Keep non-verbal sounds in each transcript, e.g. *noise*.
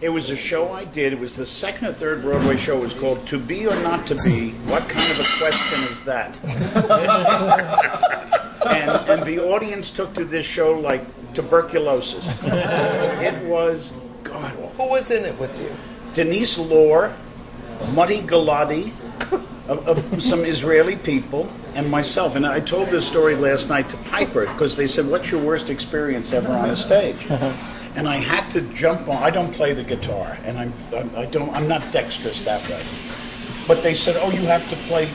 It was a show I did. It was the second or third Broadway show. It was called "To Be or Not to Be." What kind of a question is that? *laughs* and, and the audience took to this show like tuberculosis. It was god awful. Who was in it with you? Denise Lore, Muddy Galati, uh, uh, some Israeli people, and myself. And I told this story last night to Piper because they said, "What's your worst experience ever on a stage?" *laughs* And I had to jump on. I don't play the guitar, and I'm, I'm I don't I'm not dexterous that way. But they said, "Oh, you have to play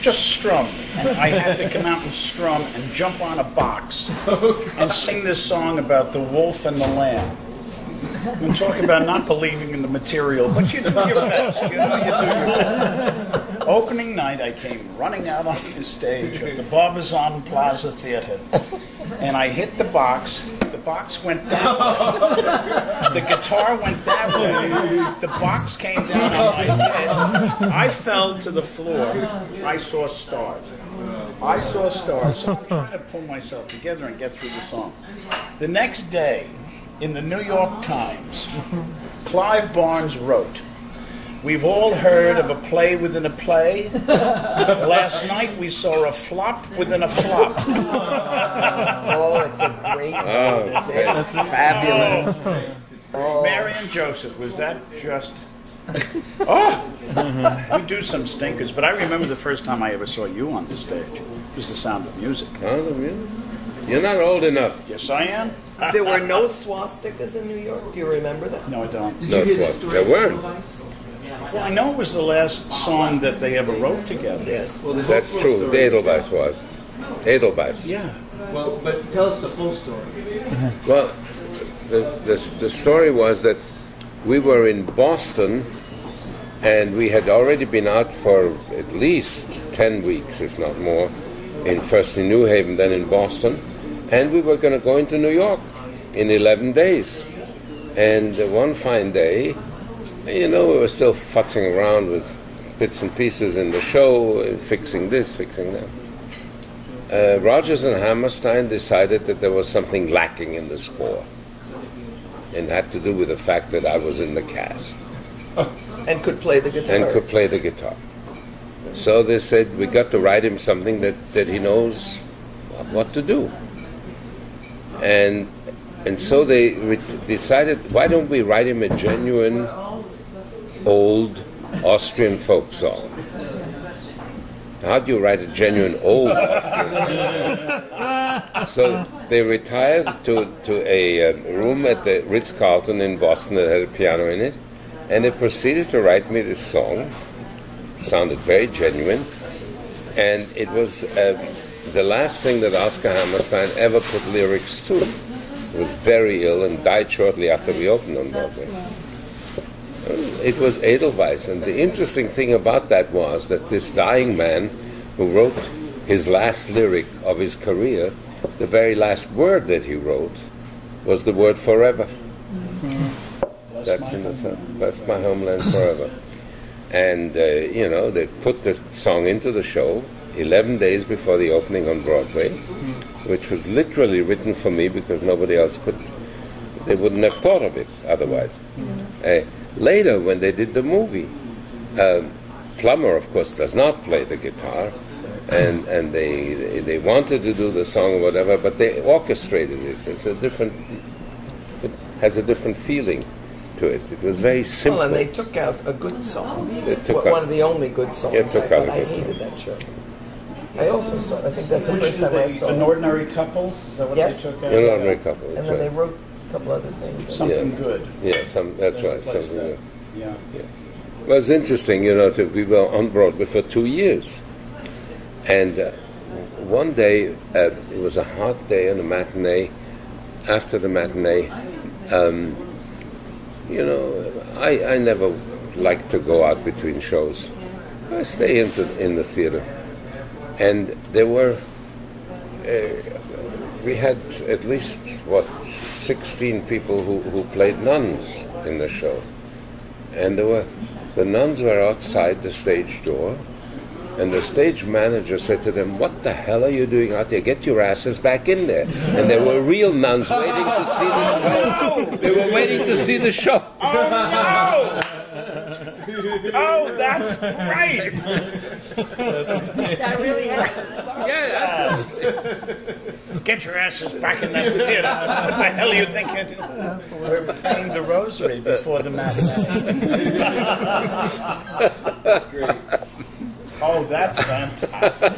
just strum," and I had to come out and strum and jump on a box and sing this song about the wolf and the lamb. I'm talking about not believing in the material, but you do your best. You know, you do your best. Opening night, I came running out on the stage at the Barbizon Plaza Theater, and I hit the box. Box went that way. The guitar went that way. The box came down on my head. I fell to the floor. I saw stars. I saw stars. So I'm trying to pull myself together and get through the song. The next day, in the New York Times, Clive Barnes wrote, We've all heard of a play within a play. *laughs* Last night we saw a flop within a flop. Oh, it's a great Oh, It's, it's fabulous. Oh, oh. Mary and Joseph, was that just. *laughs* Oh! We do some stinkers, but I remember the first time I ever saw you on the stage. It was the sound of music. Oh, really? You're not old enough. Yes, I am. there were no swastikas in New York. Do you remember that? No, I don't. Did No, you hear the story? There weren't. Edelweiss? Well, I know it was the last song that they ever wrote together. Yes. Well, the That's true. story- Edelweiss was. Edelweiss. Yeah. Well, but tell us the full story. Well, the, the, the story was that we were in Boston and we had already been out for at least 10 weeks, if not more, in first in New Haven, then in Boston. And we were going to go into New York in 11 days. And uh, one fine day, you know, we were still futzing around with bits and pieces in the show, fixing this, fixing that. Uh, Rodgers and Hammerstein decided that there was something lacking in the score. And had to do with the fact that I was in the cast And could play the guitar. and could play the guitar. So they said, we got to write him something that, that he knows what to do. And, and so they re- decided, why don't we write him a genuine old Austrian folk song? How do you write a genuine old Austrian song? *laughs* So they retired to, to a uh, room at the Ritz Carlton in Boston that had a piano in it, and they proceeded to write me this song. Sounded very genuine, and it was uh, the last thing that Oscar Hammerstein ever put lyrics to. He was very ill and died shortly after we opened on Broadway. It was Edelweiss, and the interesting thing about that was that this dying man who wrote his last lyric of his career, the very last word that he wrote was the word forever. That's in the song. That's my homeland forever. And, uh, you know, they put the song into the show 11 days before the opening on Broadway, which was literally written for me because nobody else could, they wouldn't have thought of it otherwise. Uh, later, when they did the movie, um, Plummer, of course, does not play the guitar, and, and they, they wanted to do the song or whatever, but they orchestrated it. It's a different, it has a different feeling to it. It was very simple. Well, and they took out a good song. They took Well, out- one of the only good songs. Yeah, took I, out a thought. I good hated song. that show. I also saw. I think that's the Which first is time I the, saw. an ordinary couple? Is that what Yes. they took out? An ordinary couple. And That's then they wrote a couple other things. Something Yeah. good. Yeah, some, that's right. Replace Something that. good. Yeah. Well, it's interesting, you know, that we were on Broadway for two years. And uh, one day, uh, it was a hot day on a matinee. After the matinee, um, you know, I, I never like to go out between shows. I stay into, in the theater. And there were, uh, we had at least, what, 16 people who, who played nuns in the show. And there were, the nuns were outside the stage door, and the stage manager said to them, What the hell are you doing out there? Get your asses back in there. And there were real nuns waiting to see the oh, show. They were waiting to see the show. Oh, Oh, that's great. That really happened. Yeah, absolutely. Get your asses back in that theater. What the hell are you think? We're praying the rosary before the matinee. That's great. Oh, that's fantastic.